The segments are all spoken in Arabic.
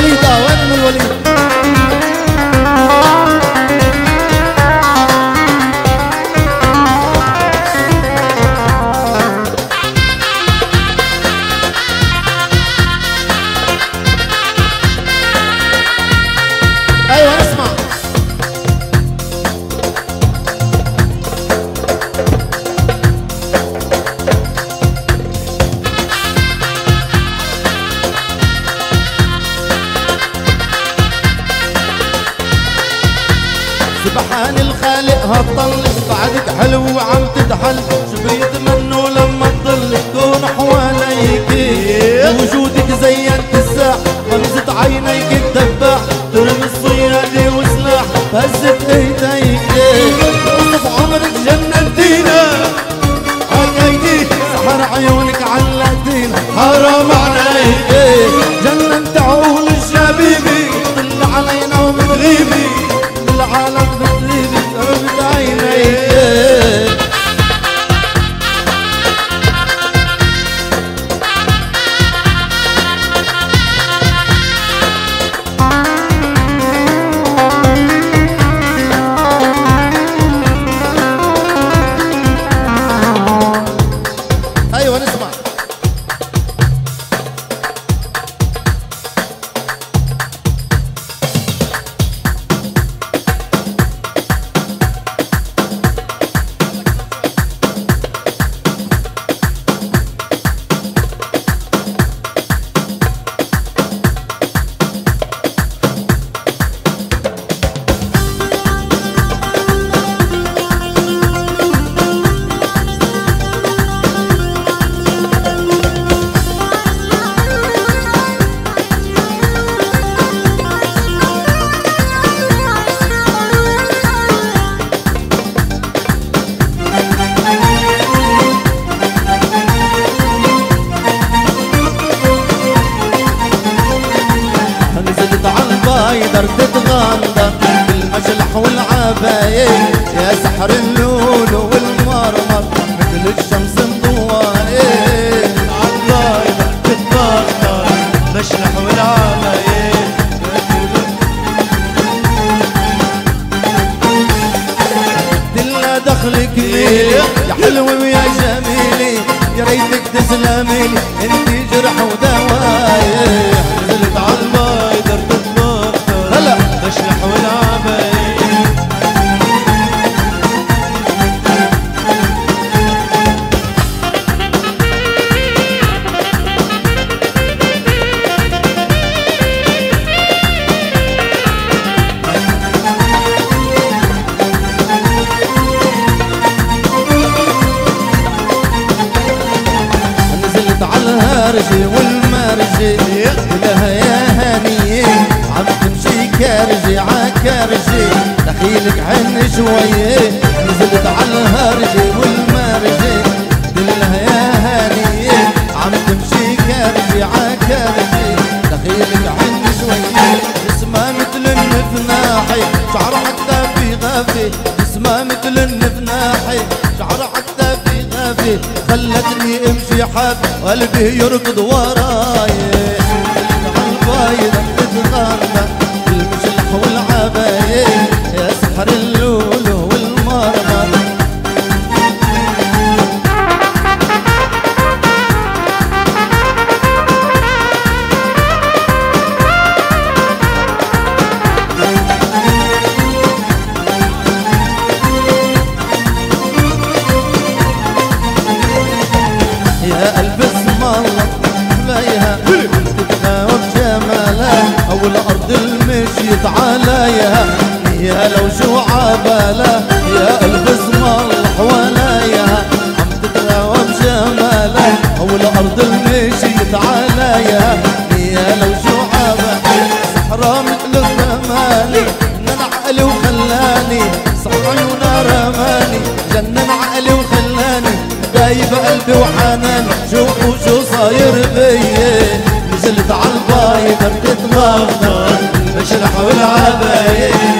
الوليدة وين ام الوليد. هتطل بعدك حلو وعم تدحل. شو بيتمنوا لما تضل تكون حواليك. وجودك زينت الساح غمزة عينيك الدباح ترمي الصيادة وسلاح هزت ايديك. وصف عمرك جننتينا حكيتي سحر عيونك علقتينا حرام عليك. جننت عقول الشبيبي. طل علينا وبتغيبي. بالعالم بتغيبي قربت عينيك والعباية يا سحر اللولو والمرمر مثل الشمس مضوية الله تتبخر مشلح والعمايل. دلا دخلك ليلي يا حلوة ويا جميلي يا ريتك تسلمي انتي جرح ودوايا نزلت عالبايدر شوية نزلت على الهرجة والمرجة لها يا هانية عم تمشي كارجة عكارجة دخيلك حن شوية جسمها مثل النفناحي شعرها حتى في غافي جسمها مثل النفناحي شعرها حتى في غافي خلتني امشي حب قلبي يركض وراي يا قلب اسم الله بيها تتغاوى بجمالها أول أرض المشيت عليها. يا لو شو عبالها يا قلب دايب قلبي وحنان شوفوا شو صاير بيا. نزلت عالبايدر تتغفر مشلح والعبايل أيوه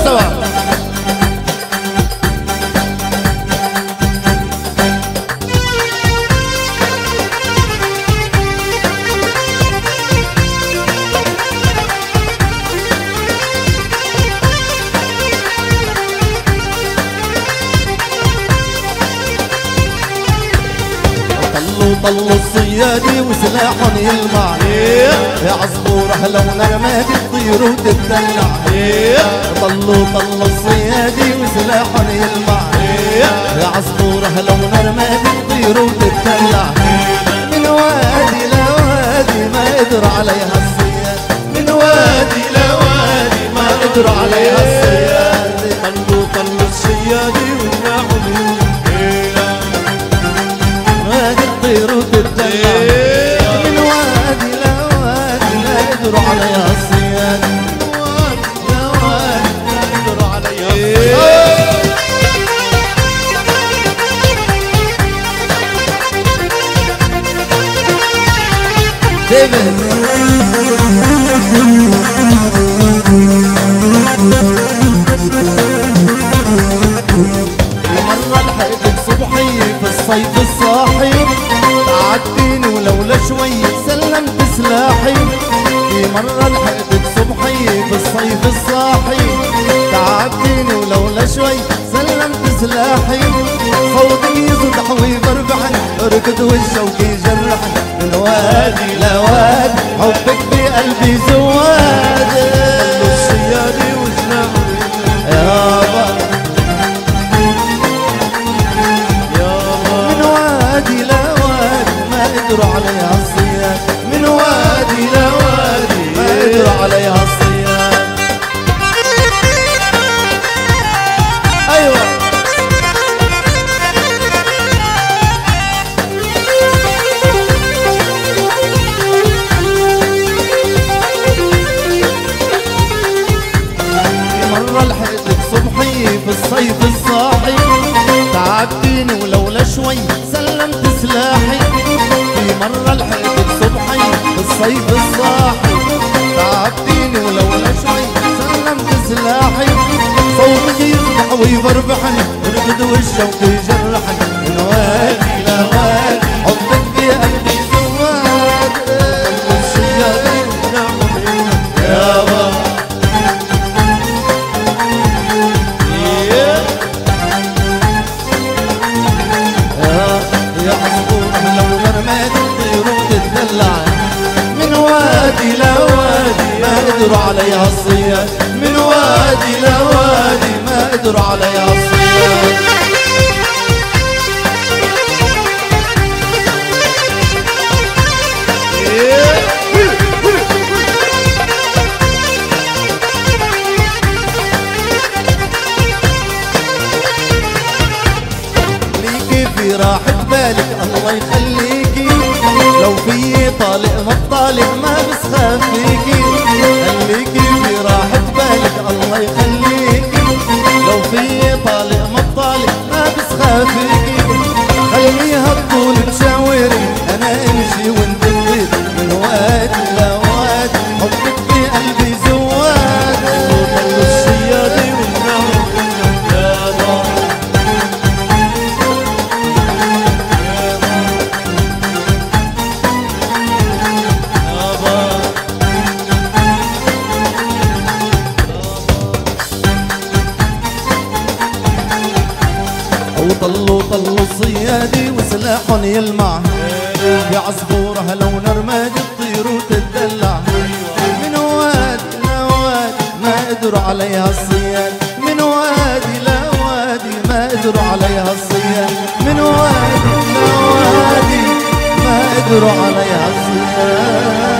estaba. طلوا طلوا الصيادي وسلاحهم يلمع يا عصفورة لو نرمادي تطير وتتدلع طلوا طلوا الصيادي وسلاحهم يلمع يا عصفورة لو نرمادي تطير وتتدلع من وادي لوادي ما قدر عليها الصياد من وادي لوادي ما قدر عليها الصياد ديفيد مرة لحقتك صبحي في الصيف الصاحي تعديني ولولا شوي سلمت سلاحي في مرة لحقتك صبحي في الصيف الصاحي. تعديني ولولا شوي سلمت سلاحي. صوتك يصدح ويبربحني اركض والشوق يجرحني من وادي لوادي حبك بقلبي زواد مرة لحقتك صبحي في الصيف الصاحي. تعبتيني ولولا شوي سلمت سلاحي. صوتك يصبح ويبربحني ورقد والشوق يجرحني من وادي لوادي قدروا عليها الصياد من وادي لوادي ما قدروا عليها الصياد ليكي في راحة بالك الله يخليكي. لو في طالق ما طالق ما بسخاف فيكي فيكي خليها الطول مشاوري أنا أمشي وأنت الصيادي وسلاحهم يلمع. في عصفورة لو نرماد تطير وتتدلع من وادي لوادي ما قدروا عليها الصياد. من وادي لوادي ما قدروا عليها الصياد. من وادي لوادي ما قدروا عليها الصياد.